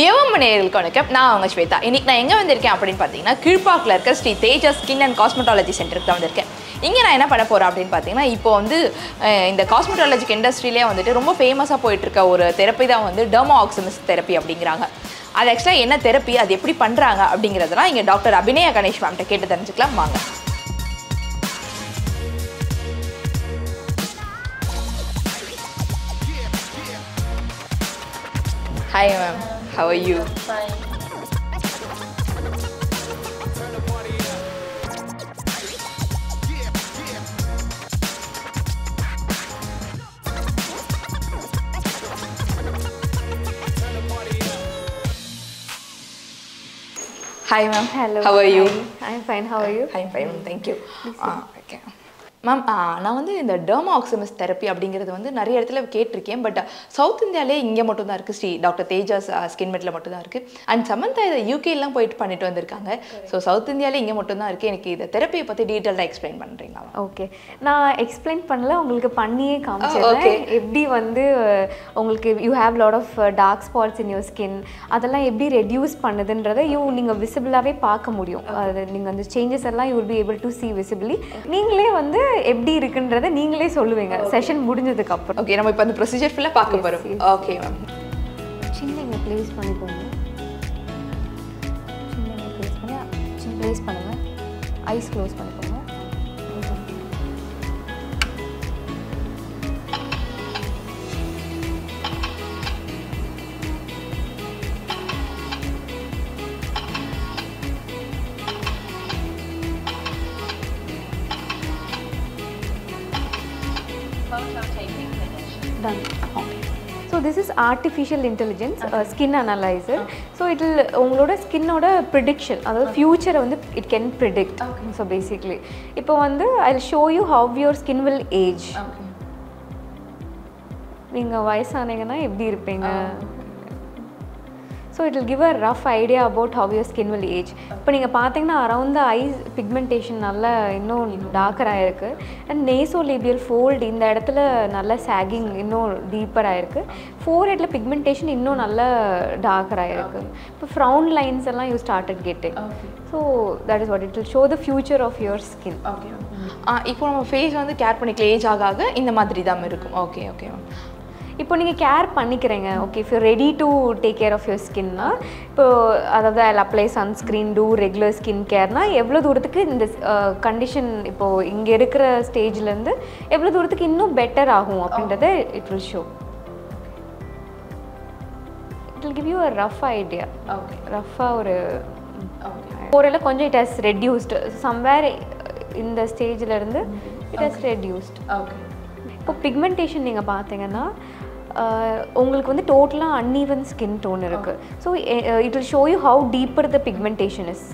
தேவம் நேர்களுக்கு வணக்கம். நான் அவங்க ஸ்வேதா. இன்னைக்கு நான் எங்கே வந்திருக்கேன் அப்படின்னு பார்த்தீங்கன்னா கீழ்ப்பாக்கில் இருக்க Sri Teja skin and cosmetology சென்டருக்கு தான் வந்திருக்கேன். இங்கே நான் என்ன பண்ண போகிறேன் அப்படின்னு பார்த்தீங்கன்னா இப்போ வந்து இந்த காஸ்மெட்டாலஜிக் இண்டஸ்ட்ரியிலே வந்துட்டு ரொம்ப ஃபேமஸாக போயிட்டு இருக்க ஒரு தெரப்பி தான் வந்து டெர்மோ ஆக்சிமிஸ் தெரப்பி அப்படிங்கிறாங்க. அது ஆக்சுவலாக என்ன தெரப்பி அது எப்படி பண்ணுறாங்க அப்படிங்கிறதெல்லாம் இங்கே டாக்டர் அபிநயா கணேஷ் மேம்கிட்ட கேட்டு தெரிஞ்சுக்கலாம். வாங்க. Hi ma'am How are you? Fine. Hi ma'am. Hello. How are you? I'm fine. How are you? I'm fine. Thank you. Uh, okay. Ma'am நான் வந்து இந்த டெர்மா ஆக்சிமஸ் தெரப்பி அப்படிங்கிறது வந்து நிறைய இடத்துல கேட்டிருக்கேன். பட் சவுத் இந்தியாவிலே இங்கே மட்டும்தான் இருக்குது ஸ்ரீ டாக்டர் தேஜாஸ் ஸ்கின் மெட்டில் மட்டும்தான் இருக்குது அண்ட் சமந்தா இதை யூகேலாம் போயிட்டு பண்ணிட்டு வந்திருக்காங்க. ஸோ சவுத் இந்தியாவிலே இங்கே மட்டும்தான் இருக்குது எனக்கு இந்த தெரப்பியை பற்றி டீட்டெயிலாக எக்ஸ்பிளைன் பண்ணுறீங்களா ஓகே நான் எக்ஸ்பிளைன் பண்ணல உங்களுக்கு பண்ணியே. காமிச்சிடுறேன். எப்படி வந்து உங்களுக்கு you have lot of dark spots in your skin அதெல்லாம் எப்படி ரெடியூஸ் பண்ணுதுன்றதை யூ நீங்கள் விசிபிளாகவே பார்க்க முடியும். அது நீங்கள் அந்த சேஞ்சஸ் எல்லாம் you will be able to see visibly நீங்களே வந்து எப்படி இருக்குன்றதை நீங்களே சொல்லுவீங்க. செஷன் முடிஞ்சதுக்கு அப்புறம். ஓகே நம்ம இப்போ அந்த ப்ரொசீஜர் ஃபுல்லாக பார்க்க போகிறோம் ஓகே மேம் சின்ன இங்கே ப்ளேஸ் பண்ணிக்கோங்க சின்ன இங்கே ப்ளேஸ் பண்ணி சின்ன ப்ளேஸ் பண்ணுங்கள் ஐஸ் க்ளோஸ் பண்ணிக்கோங்க Done. So this is artificial intelligence skin analyser so இதில் உங்களோட ஸ்கின்னோட ப்ரிடிக்ஷன் அதாவது ஃப்யூச்சரை வந்து it can predict so basically இப்போ வந்து I show you how your skin will age நீங்கள் வயசானீங்கன்னா எப்படி இருப்பீங்க? So it will give a rough idea about how your skin will age இப்போ நீங்கள் பார்த்தீங்கன்னா அரவுண்ட் த ஐஸ் பிக்மெண்டேஷன் நல்லா இன்னும் டார்க்கர் ஆயிருக்கு. அண்ட் நேசோ லேபியல் ஃபோல்டு இந்த இடத்துல நல்ல சாகிங் இன்னும் டீப்பர் ஆயிருக்கு. ஃபோர் ஹெட்டில் பிக்மெண்டேஷன் இன்னும் நல்ல டார்க்கர் ஆயிருக்கு. இப்போ ஃப்ரவுன் லைன்ஸ் எல்லாம் you started getting so that is what it will show the future of your skin okay இப்போ நம்ம ஃபேஸ் வந்து கேர் பண்ணிக்கலாம் ஏஜ் ஆக ஆக இந்த மாதிரி தான் இருக்கும். ஓகே ஓகே மேம் இப்போ நீங்கள் கேர் பண்ணிக்கிறீங்க. Okay if you ready to take care of your ஸ்கின்னா இப்போ அதாவது I apply sunscreen to regular skin கேர்னா எவ்வளோ தூரத்துக்கு இந்த கண்டிஷன் இப்போது இங்கே இருக்கிற ஸ்டேஜ்லேருந்து எவ்வளோ தூரத்துக்கு இன்னும் பெட்டர் ஆகும் அப்படின்றத it will show it will give you a rough idea okay ரஃபாக ஒரு போரையில் கொஞ்சம் இட் ஹஸ் ரெடியூஸ்டு சம்வேர் இந்த ஸ்டேஜில் இருந்து இட் ஹஸ் ரெடியூஸ்ட் ஓகே இப்போ பிக்மெண்டேஷன் நீங்கள் பார்த்தீங்கன்னா உங்களுக்கு வந்து டோட்டலாக அன்ஈவன் ஸ்கின் டோன் இருக்குது so it will show you how deeper the pigmentation is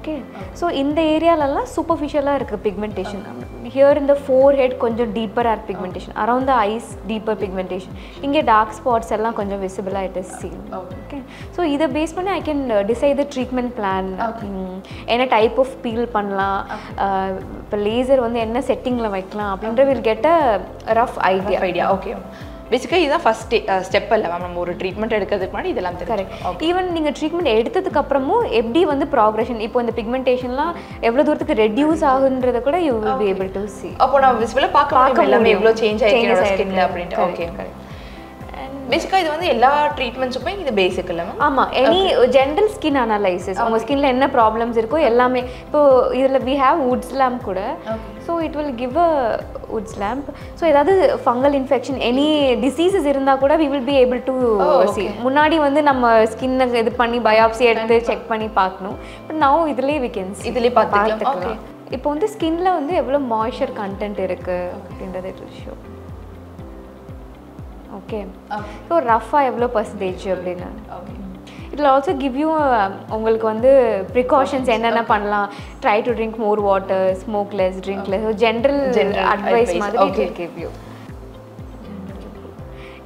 okay so இந்த ஏரியாலலாம் சூப்பர்ஃபிஷியலாக இருக்குது பிக்மெண்டேஷன் ஹியர் இந்த ஃபோர் ஹெட் கொஞ்சம் டீப்பராக இருக்கு pigmentation around the eyes deeper pigmentation இங்கே டார்க் ஸ்பாட்ஸ் எல்லாம் கொஞ்சம் விசிபிளாக it is seen okay so இதை பேஸ் பண்ணி I can decide the treatment plan என்ன டைப் ஆஃப் பீல் பண்ணலாம்? இப்போ லேசர் வந்து என்ன செட்டிங்கில் வைக்கலாம் அப்படின்ற will get a rough idea idea okay பேசிக்காக இதுதான் ஃபஸ்ட் ஸ்டெப் இல்லை மேம் நம்ம ஒரு ட்ரீட்மெண்ட் எடுக்கிறதுக்கு முன்னாடி இதெல்லாம் கரெக்ட் ஈவன் நீங்கள் ட்ரீட்மெண்ட் எடுத்ததுக்கு அப்புறமும் எப்படி வந்து ப்ராக்ரஷன் இப்போ இந்த பிக்மெண்டேஷன்லாம் எவ்வளோ தூரத்துக்கு ரெடியூஸ் ஆகுன்றத கூட you will be able to see. அப்போ நான் விசிபிளாக பார்க்க எல்லாமே. எவ்வளோ சேஞ்ச் என்னோட ஸ்கின்ல. அப்படின்ட்டு. ஓகே Correct, பேசிக்காக இது வந்து எல்லா ட்ரீட்மெண்ட்ஸுமே இது பேசிக் இல்லை மேம் ஆமாம் எனி ஜென்ரல் ஸ்கின் அனலைசிஸ் உங்கள் ஸ்கின்ல என்ன ப்ராப்ளம்ஸ் இருக்கோ எல்லாமே இப்போ இதில் வி ஹேவ் வுட்ஸ் லேம்ப் கூட. So it will give a Wood's lamp so ஏதாவது ஃபங்கல் இன்ஃபெக்ஷன் எனி டிசீசஸ் இருந்தால் கூட we will be able to see முன்னாடி வந்து நம்ம ஸ்கின்னை இது பண்ணி பயாப்சி எடுத்து செக் பண்ணி பார்க்கணும். பட் நவ் இதுலேயே வி கேன் இதுலயே பார்த்துக்கலாம். இப்போ வந்து ஸ்கின்ல வந்து எவ்வளோ மாய்ஸ்சர் கண்டென்ட் இருக்கு அப்படின்றது ஷோ ஓகே ஸோ ரஃபாக எவ்வளோ பர்சன்டேஜ் அப்படின்னு? Okay it also give you உங்களுக்கு வந்து ப்ரிகாஷன்ஸ் என்னென்ன பண்ணலாம். Try to drink more water smoke less drink less general advice மாதிரி. கிவ் யூ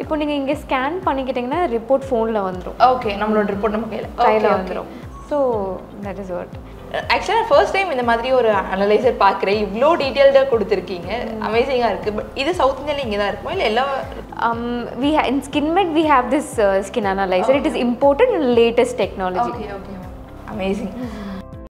இப்போ நீங்கள் இங்கே ஸ்கேன் பண்ணிக்கிட்டிங்கன்னா ரிப்போர்ட் ஃபோனில் வந்துடும் ஓகே நம்மளோட ரிப்போர்ட் நம்ம கையில் கையில் வந்துடும் ஸோ தட் இஸ் வாட் ஆக்சுவலாக ஃபர்ஸ்ட் டைம் இந்த மாதிரி ஒரு அனலைசர் பார்க்குறேன். இவ்வளோ டீட்டெயில்டாக கொடுத்துருக்கீங்க. அமேசிங்காக இருக்குது பட் இது சவுத் இந்தியாவில் இங்கே தான் இருக்குமா? இல்லை எல்லா Um, we ha- in SkinMed we have this uh, skin analyzer. It is imported and latest technology.